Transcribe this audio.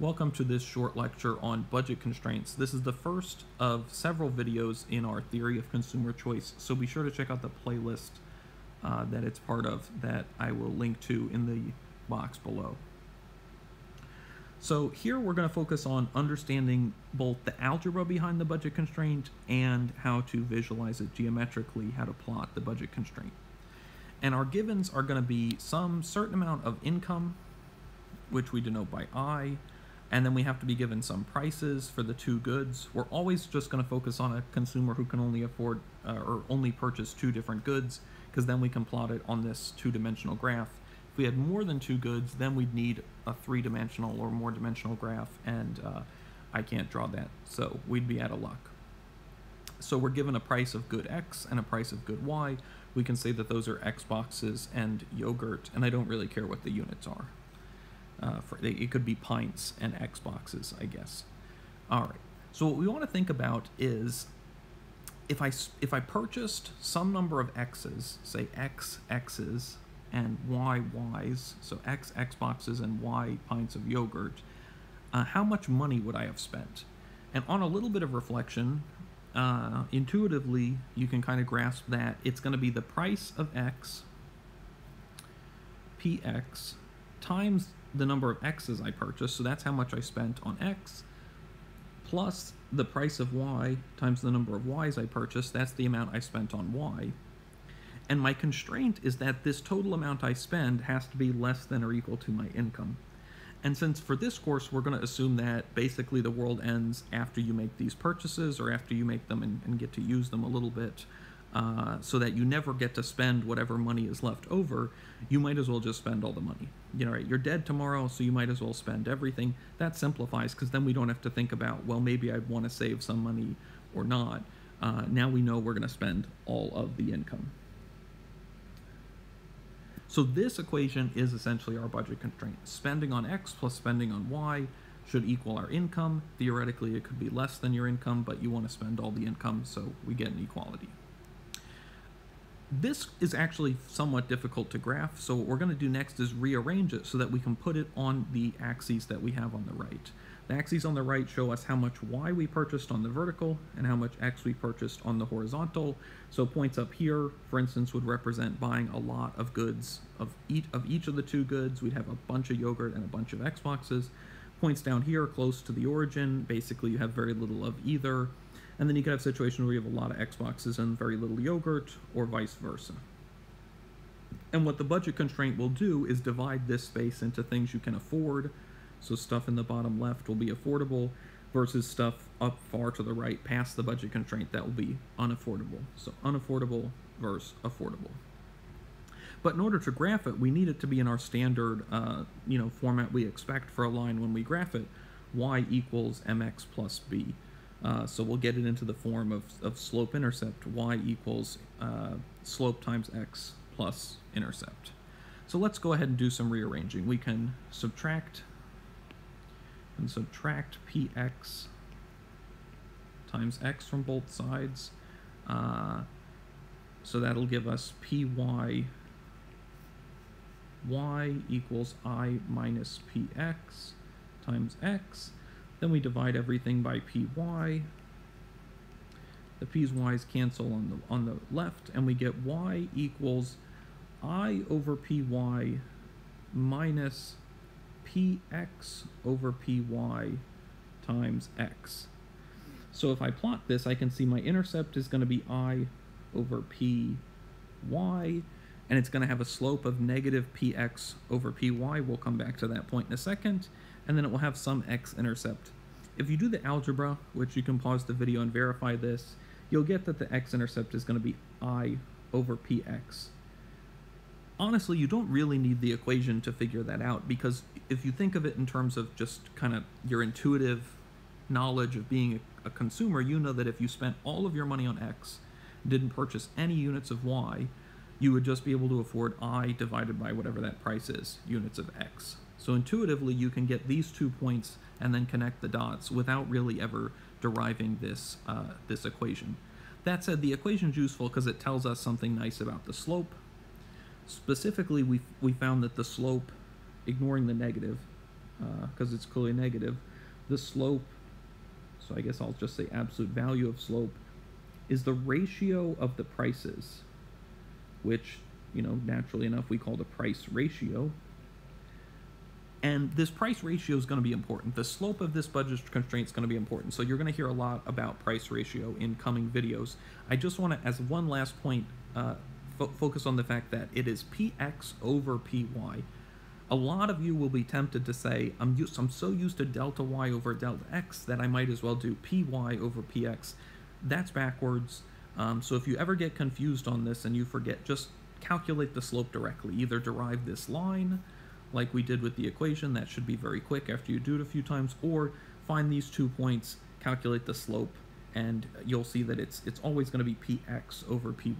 Welcome to this short lecture on budget constraints. This is the first of several videos in our theory of consumer choice, so be sure to check out the playlist uh, that it's part of that I will link to in the box below. So here we're going to focus on understanding both the algebra behind the budget constraint and how to visualize it geometrically, how to plot the budget constraint. And our givens are going to be some certain amount of income, which we denote by I, and then we have to be given some prices for the two goods. We're always just going to focus on a consumer who can only afford uh, or only purchase two different goods, because then we can plot it on this two-dimensional graph. If we had more than two goods, then we'd need a three-dimensional or more dimensional graph, and uh, I can't draw that, so we'd be out of luck. So we're given a price of good X and a price of good Y. We can say that those are Xboxes and yogurt, and I don't really care what the units are. Uh, for, it could be pints and Xboxes, I guess. All right. So what we want to think about is if I if I purchased some number of X's, say X X's and Y Y's, so X Xboxes and Y pints of yogurt, uh, how much money would I have spent? And on a little bit of reflection, uh, intuitively, you can kind of grasp that it's going to be the price of X, PX, times the number of x's I purchased, so that's how much I spent on x, plus the price of y times the number of y's I purchased, that's the amount I spent on y. And my constraint is that this total amount I spend has to be less than or equal to my income. And since for this course we're going to assume that basically the world ends after you make these purchases or after you make them and, and get to use them a little bit, uh, so that you never get to spend whatever money is left over, you might as well just spend all the money. You know, right? You're dead tomorrow, so you might as well spend everything. That simplifies because then we don't have to think about, well, maybe I want to save some money or not. Uh, now we know we're going to spend all of the income. So this equation is essentially our budget constraint. Spending on X plus spending on Y should equal our income. Theoretically, it could be less than your income, but you want to spend all the income, so we get an equality. This is actually somewhat difficult to graph, so what we're going to do next is rearrange it so that we can put it on the axes that we have on the right. The axes on the right show us how much y we purchased on the vertical and how much x we purchased on the horizontal. So points up here, for instance, would represent buying a lot of goods of each of each of the two goods. We'd have a bunch of yogurt and a bunch of Xboxes. Points down here close to the origin, basically you have very little of either. And then you could have situations where you have a lot of Xboxes and very little yogurt, or vice versa. And what the budget constraint will do is divide this space into things you can afford. So stuff in the bottom left will be affordable versus stuff up far to the right past the budget constraint that will be unaffordable. So unaffordable versus affordable. But in order to graph it, we need it to be in our standard uh, you know, format we expect for a line when we graph it, y equals mx plus b. Uh, so we'll get it into the form of, of slope intercept, y equals uh, slope times x plus intercept. So let's go ahead and do some rearranging. We can subtract and subtract px times x from both sides. Uh, so that'll give us py y equals i minus px times x then we divide everything by py. The p's y's cancel on the on the left, and we get y equals i over py minus px over py times x. So if I plot this, I can see my intercept is going to be i over py, and it's going to have a slope of negative px over py. We'll come back to that point in a second and then it will have some x-intercept. If you do the algebra, which you can pause the video and verify this, you'll get that the x-intercept is going to be i over px. Honestly, you don't really need the equation to figure that out because if you think of it in terms of just kind of your intuitive knowledge of being a, consumer, you know that if you spent all of your money on x, didn't purchase any units of y, you would just be able to afford i divided by whatever that price is, units of x. So intuitively, you can get these two points and then connect the dots without really ever deriving this, uh, this equation. That said, the equation is useful because it tells us something nice about the slope. Specifically, we, we found that the slope, ignoring the negative, because it's clearly negative. The slope, so I guess I'll just say absolute value of slope, is the ratio of the prices, which, you know, naturally enough we call the price ratio. And this price ratio is going to be important. The slope of this budget constraint is going to be important. So you're going to hear a lot about price ratio in coming videos. I just want to, as one last point, uh, fo focus on the fact that it is px over py. A lot of you will be tempted to say, I'm, used, I'm so used to delta y over delta x that I might as well do py over px. That's backwards. Um, so if you ever get confused on this and you forget, just calculate the slope directly. Either derive this line, like we did with the equation, that should be very quick after you do it a few times, or find these two points, calculate the slope, and you'll see that it's, it's always going to be px over py.